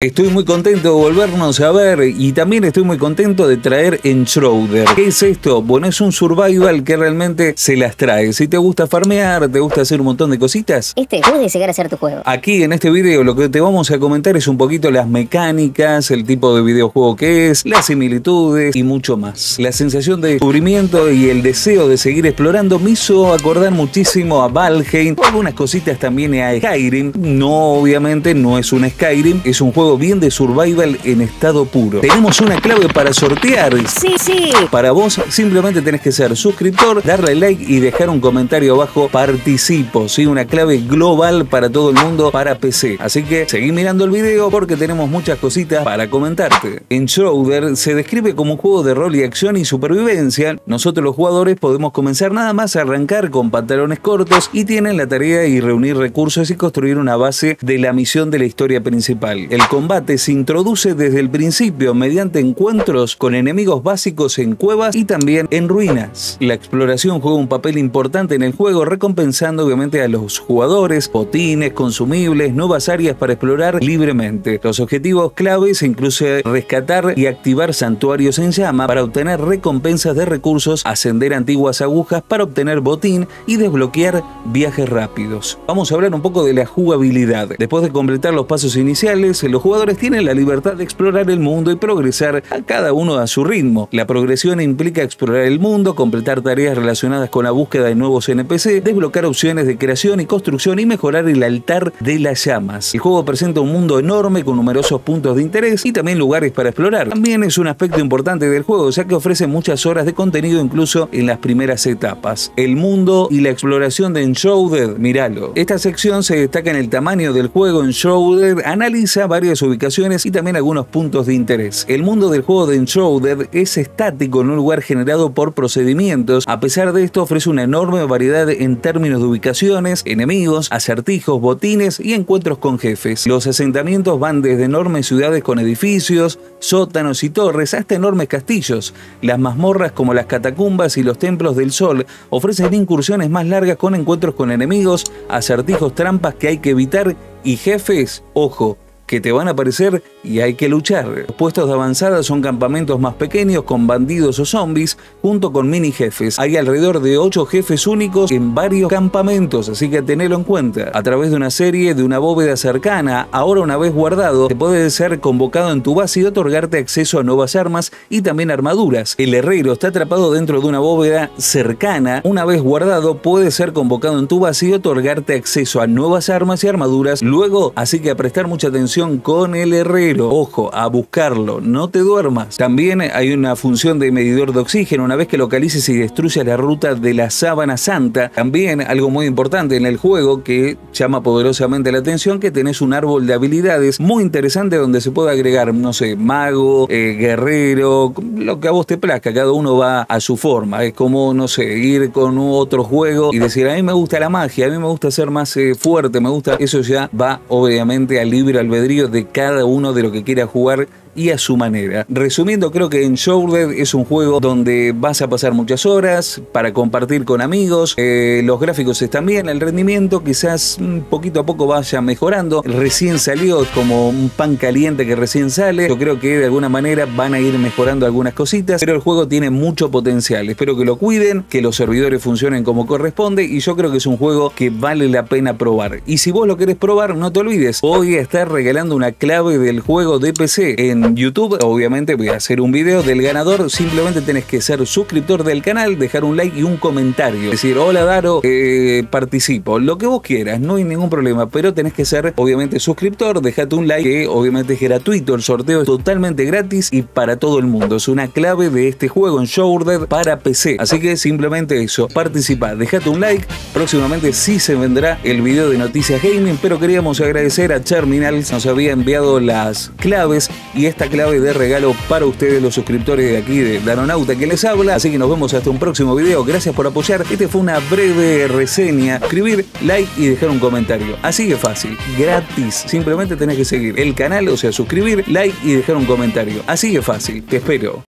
Estoy muy contento de volvernos a ver y también estoy muy contento de traer Enshrouder. ¿Qué es esto? Bueno, es un survival que realmente se las trae. Si te gusta farmear, te gusta hacer un montón de cositas. Este puede llegar a ser tu juego. Aquí en este video lo que te vamos a comentar es un poquito las mecánicas, el tipo de videojuego que es, las similitudes y mucho más. La sensación de descubrimiento y el deseo de seguir explorando me hizo acordar muchísimo a Valheim, algunas cositas también a Skyrim. No, obviamente no es un Skyrim, es un juego bien de survival en estado puro. Tenemos una clave para sortear. Sí, sí. Para vos simplemente tenés que ser suscriptor, darle like y dejar un comentario abajo. Participo, ¿sí? Una clave global para todo el mundo para PC. Así que seguí mirando el video porque tenemos muchas cositas para comentarte. En Shrouder se describe como un juego de rol y acción y supervivencia. Nosotros los jugadores podemos comenzar nada más a arrancar con pantalones cortos y tienen la tarea de reunir recursos y construir una base de la misión de la historia principal. El combate se introduce desde el principio mediante encuentros con enemigos básicos en cuevas y también en ruinas. La exploración juega un papel importante en el juego, recompensando obviamente a los jugadores, botines, consumibles, nuevas áreas para explorar libremente. Los objetivos claves incluyen rescatar y activar santuarios en llama para obtener recompensas de recursos, ascender antiguas agujas para obtener botín y desbloquear viajes rápidos. Vamos a hablar un poco de la jugabilidad. Después de completar los pasos iniciales, los jugadores tienen la libertad de explorar el mundo y progresar a cada uno a su ritmo. La progresión implica explorar el mundo, completar tareas relacionadas con la búsqueda de nuevos NPC, desbloquear opciones de creación y construcción y mejorar el altar de las llamas. El juego presenta un mundo enorme con numerosos puntos de interés y también lugares para explorar. También es un aspecto importante del juego, ya que ofrece muchas horas de contenido incluso en las primeras etapas. El mundo y la exploración de Enshrouded, míralo. Esta sección se destaca en el tamaño del juego. Enshrouded analiza ubicaciones y también algunos puntos de interés. El mundo del juego de Enshrouded es estático en un lugar generado por procedimientos. A pesar de esto, ofrece una enorme variedad en términos de ubicaciones, enemigos, acertijos, botines y encuentros con jefes. Los asentamientos van desde enormes ciudades con edificios, sótanos y torres hasta enormes castillos. Las mazmorras como las catacumbas y los templos del sol ofrecen incursiones más largas con encuentros con enemigos, acertijos, trampas que hay que evitar y jefes, ojo, que te van a aparecer y hay que luchar. Los puestos de avanzada son campamentos más pequeños con bandidos o zombies junto con mini jefes. Hay alrededor de 8 jefes únicos en varios campamentos, así que tenelo en cuenta. A través de una serie de una bóveda cercana, ahora una vez guardado, te puede ser convocado en tu base y otorgarte acceso a nuevas armas y también armaduras. El herrero está atrapado dentro de una bóveda cercana, una vez guardado puede ser convocado en tu base y otorgarte acceso a nuevas armas y armaduras luego, así que a prestar mucha atención con el herrero. Ojo, a buscarlo, no te duermas. También hay una función de medidor de oxígeno una vez que localices y destruyas la ruta de la sábana santa. También algo muy importante en el juego que llama poderosamente la atención que tenés un árbol de habilidades muy interesante donde se puede agregar, no sé, mago, eh, guerrero, lo que a vos te plazca. Cada uno va a su forma. Es como, no sé, ir con otro juego y decir, a mí me gusta la magia, a mí me gusta ser más eh, fuerte, me gusta... Eso ya va obviamente al libre albedrío de cada uno de lo que quiera jugar y a su manera. Resumiendo, creo que Enshrouded es un juego donde vas a pasar muchas horas para compartir con amigos. Eh, los gráficos están bien, el rendimiento quizás poquito a poco vaya mejorando. Recién salió como un pan caliente que recién sale. Yo creo que de alguna manera van a ir mejorando algunas cositas, pero el juego tiene mucho potencial. Espero que lo cuiden, que los servidores funcionen como corresponde y yo creo que es un juego que vale la pena probar. Y si vos lo querés probar, no te olvides, voy a estar regalando una clave del juego de PC en YouTube. Obviamente voy a hacer un video del ganador. Simplemente tenés que ser suscriptor del canal, dejar un like y un comentario. Decir, hola Daro, eh, participo. Lo que vos quieras, no hay ningún problema. Pero tenés que ser, obviamente, suscriptor. Dejate un like, que obviamente es gratuito. El sorteo es totalmente gratis y para todo el mundo. Es una clave de este juego en Shoulder para PC. Así que simplemente eso, participa, dejate un like. Próximamente sí se vendrá el video de Noticias Gaming, pero queríamos agradecer a Terminals, nos había enviado las claves y esta clave de regalo para ustedes los suscriptores de aquí de Danonauta que les habla. Así que nos vemos hasta un próximo video. Gracias por apoyar. Este fue una breve reseña. Escribir, like y dejar un comentario. Así de fácil, gratis. Simplemente tenés que seguir el canal, o sea, suscribir, like y dejar un comentario. Así de fácil. Te espero.